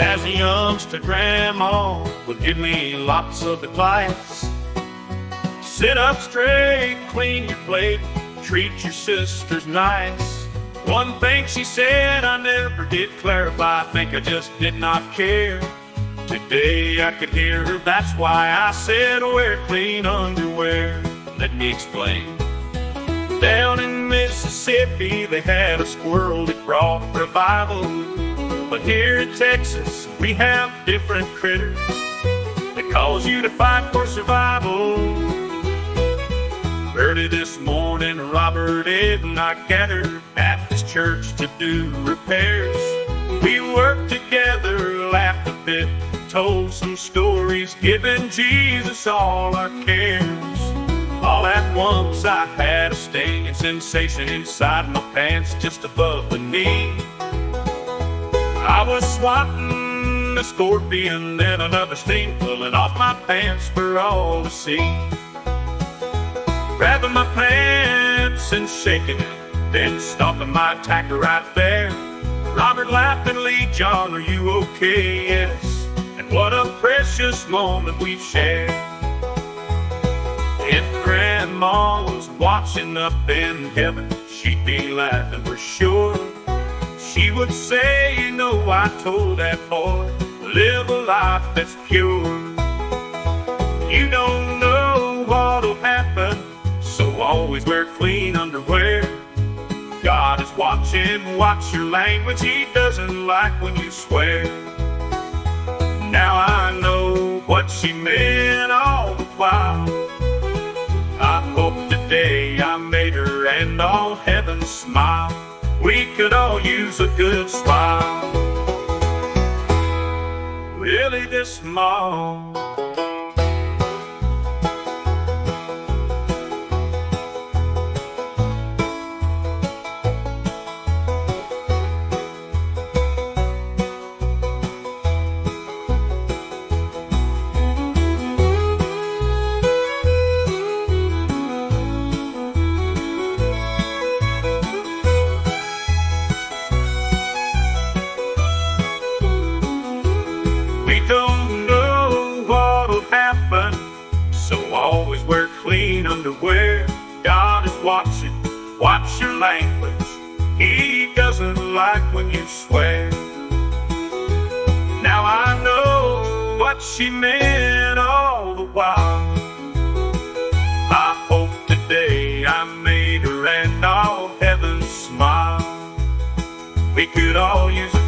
As a youngster, Grandma would give me lots of advice. Sit up straight, clean your plate, treat your sisters nice. One thing she said I never did clarify, I think I just did not care. Today I could hear her, that's why I said oh, wear clean underwear. Let me explain. Down in Mississippi, they had a squirrel that brought revival. But here in Texas, we have different critters that cause you to fight for survival. Early this morning, Robert, Ed, and I gathered at this church to do repairs. We worked together, laughed a bit, told some stories, giving Jesus all our cares. All at once, I had a stinging sensation inside my pants, just above the knee. I was swatting a scorpion, then another sting pulling off my pants for all to see. Grabbing my pants and shaking it, then stopping my attacker right there. Robert laughingly, John, are you okay? Yes. And what a precious moment we've shared. If Grandma was watching up in heaven, she'd be laughing for sure. She would say, You know, I told that boy, live a life that's pure. You don't know what'll happen, so always wear clean underwear. God is watching, watch your language, He doesn't like when you swear. Now I know what she meant all the while. I hope today I made her and all heaven smile. We could all use a good smile. Really this small. Always wear clean underwear. God is watching, watch your language. He doesn't like when you swear. Now I know what she meant all the while. I hope today I made her and all heaven smile. We could all use